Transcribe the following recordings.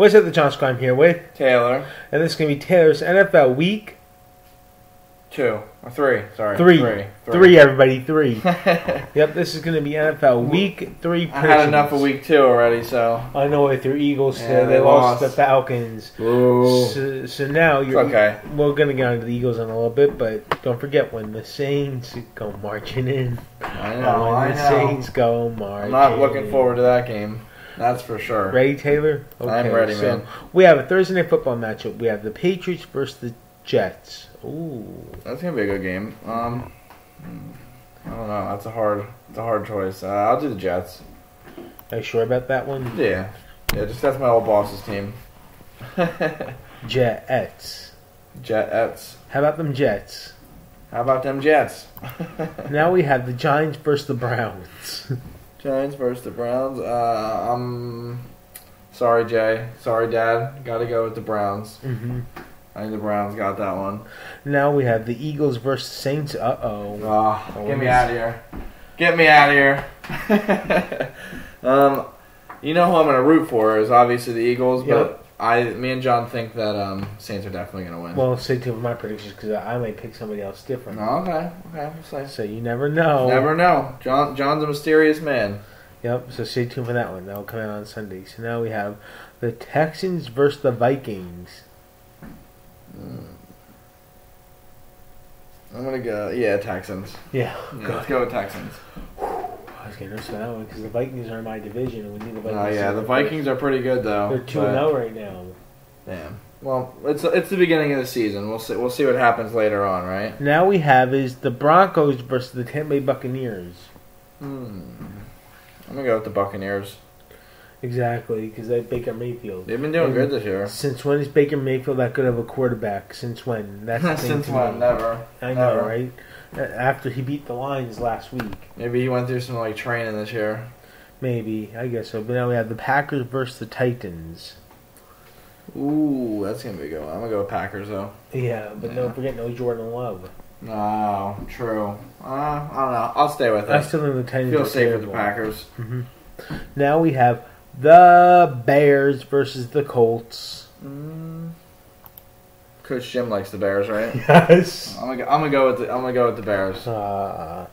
What's up, the John Squad? Here with, Taylor. and this is going to be Taylor's NFL Week Two. Or three. Sorry. Three. Three. Three, everybody, three. Yep, this is going to be NFL Week Three. I had enough of week two already, so. I know with your Eagles, Yeah, they, they lost. lost. the Falcons. Ooh. So, so now you're okay. We're going to get onto the Eagles in a little bit, but don't forget when the Saints go marching in. I when know. I the know. Saints go marching. I'm not looking forward to that game. That's for sure. Ready, Taylor? I'm ready, so man. We have a Thursday night football matchup. We have the Patriots versus the Jets. Ooh. That's gonna be a good game. Um, I don't know. That's a hard. It's a hard choice. Uh, I'll do the Jets. Are you sure about that one? Yeah. Yeah. Just that's my old boss's team. Jets. Jets. How about them Jets? How about them Jets? Now we have the Giants versus the Browns. Giants versus the Browns. Uh, I'm sorry, Jay. Sorry, Dad. Got to go with the Browns. hmm I think the Browns got that one. Now we have the Eagles versus Saints. Uh oh. Oh, get me out of here. Get me out of here. um, you know who I'm gonna root for is obviously the Eagles, Yep. but I, me and John think that um, Saints are definitely gonna win. Well, stay tuned for my predictions because I may pick somebody else different. Oh, okay, okay, we'll see. So you never know. Never know. John, John's a mysterious man. Yep. So stay tuned for that one. That'll come out on Sunday. So now we have the Texans versus the Vikings. I'm gonna go. Yeah, Texans. Yeah. Yeah, Go let's go with Texans. Was getting nervous for that one because the Vikings are in my division and we need the Vikings. Oh yeah, the. Vikings are pretty good though. They're two but- and zero right now. Damn. Well, it's it's the beginning of the season. We'll see. We'll see what happens later on, right? Now we have is the Broncos versus the Tampa Bay Buccaneers. Hmm. I'm gonna go with the Buccaneers. Exactly, because they Baker Mayfield. They've been doing And good this year. Since when is Baker Mayfield that good of a quarterback? Since when? That's Since when? me. Never. I know, Never. right? After he beat the Lions last week, Maybe he went through some like training this year. maybe I guess so. But now we have the Packers versus the Titans. Ooh, that's gonna be a good one. I'm gonna go with Packers though. Yeah, but Yeah. don't forget no Jordan Love. No, true. Uh, I don't know. I'll stay with I still think the Titans Feel safe with the terrible. Packers. hmm Now we have the Bears versus the Colts. Mm. Coach Jim likes the Bears, right? Yes. I'm gonna, I'm gonna go with the, I'm gonna go with the Bears. Uh,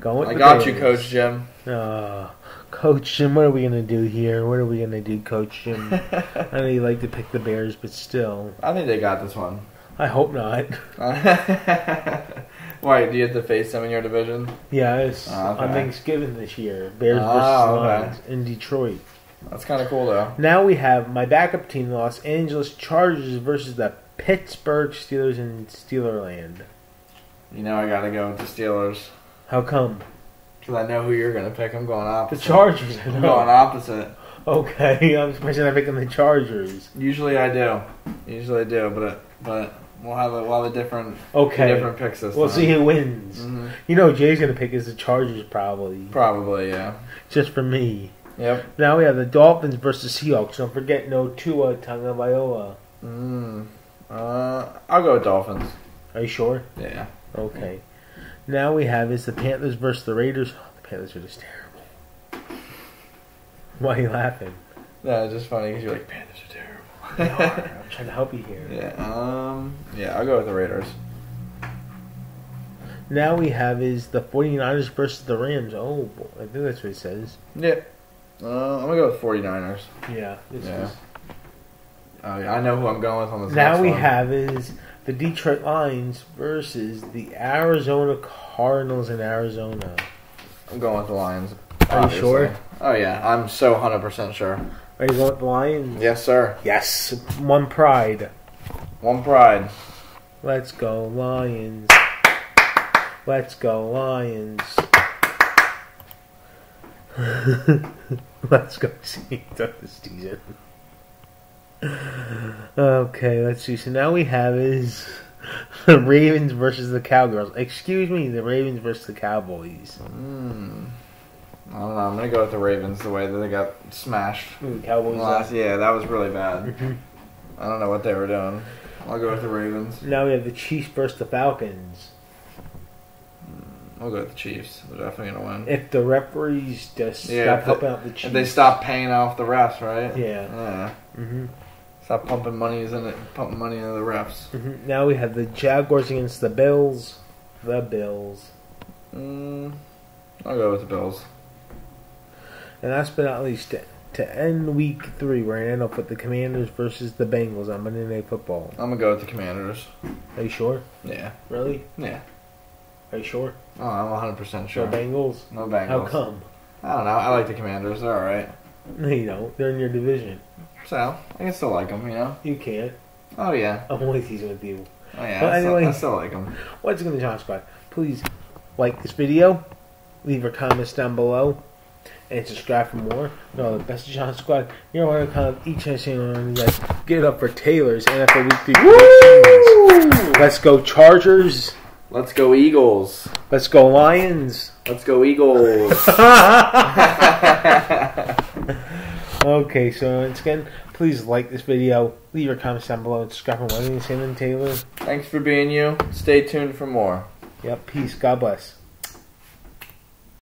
going with I got you, Coach Jim. Uh, Coach Jim, what are we gonna do here? What are we gonna do, Coach Jim? I know you like to pick the Bears, but still, I think they got this one. I hope not. Why? Do you have to face them in your division? Yes, Oh, okay. on Thanksgiving this year, Bears Oh, versus okay. In Detroit. That's kind of cool though. Now we have my backup team, the Los Angeles Chargers versus the Pittsburgh Steelers in Steelerland. You know I gotta go with the Steelers How come? because I know who you're gonna pick. I'm going opposite. The. Chargers. I I'm going opposite. Okay, I'm surprised I'm picking the Chargers. Usually I do. Usually I do, but but we'll have a we'll have different Okay, different picks this we'll time. see who wins. hmm You know, Jay's gonna pick is the Chargers probably, Probably, yeah. just for me. Yep. Now we have the Dolphins versus Seahawks. Don't forget no Tua Tagovailoa. Mm. Uh, I'll go with Dolphins. Are you sure? Yeah. Okay. Now we have is the Panthers versus the Raiders. Oh, the Panthers are just terrible. Why are you laughing? No, it's just funny because you're like Panthers are They terrible. are. I'm trying to help you here. yeah. Um. Yeah, I'll go with the Raiders. Now we have is the 49ers versus the Rams. Oh, boy. I think that's what it says. Yeah. Uh, I'm gonna go with 49ers. Yeah. This Yeah. is- Oh, yeah, I know who I'm going with on this. Now we one. have is the Detroit Lions versus the Arizona Cardinals in Arizona. I'm going with the Lions. Are you sure? Oh yeah, I'm so 100 percent sure. Are you going with the Lions? Yes, sir. Yes. One pride. One pride. Let's go Lions. Let's go Lions. let's go see the season. Okay, let's see. So now we have is the Ravens versus the Cowgirls. Excuse me, the Ravens versus the Cowboys. Mm. I don't know. I'm gonna go with the Ravens. The way that they got smashed. The Cowboys. Last, yeah, that was really bad. I don't know what they were doing. I'll go with the Ravens. Now we have the Chiefs versus the Falcons. I'll go with the Chiefs. They're definitely gonna win. If the referees just Yeah, stop helping out the Chiefs, If they stop paying off the refs, right? Yeah. Yeah. hmm Stop pumping money in it. Pumping money into the refs. Mhm. Now we have the Jaguars against the Bills. The Bills. Mm, I'll go with the Bills. And last but not least, to, end week three, we're to end up with the Commanders versus the Bengals on Monday Night Football. I'm gonna go with the Commanders. Are you sure? Yeah. Really? Yeah. Are you sure? Oh, I'm 100 percent sure. No Bengals? No Bengals. How come? I don't know. I like the Commanders. They're all right. No, you don't. They're in your division. So I can still like them. You know. You can't. Oh yeah. I'm only teasing with you. Oh yeah. Well, I, still, anyway. I still like them. What's going to John Squad? Please like this video, leave your comments down below, and subscribe for more. No, the best of John Squad. You're one to come each and every one of you guys. Get it up for Taylor's NFL Weekly predictions. Let's go Chargers. Let's go Eagles. Let's go Lions. Let's go Eagles. okay, so once again, please like this video, leave your comments down below, and subscribe for more. And Taylor. Thanks for being you. Stay tuned for more. Yep, peace. God bless.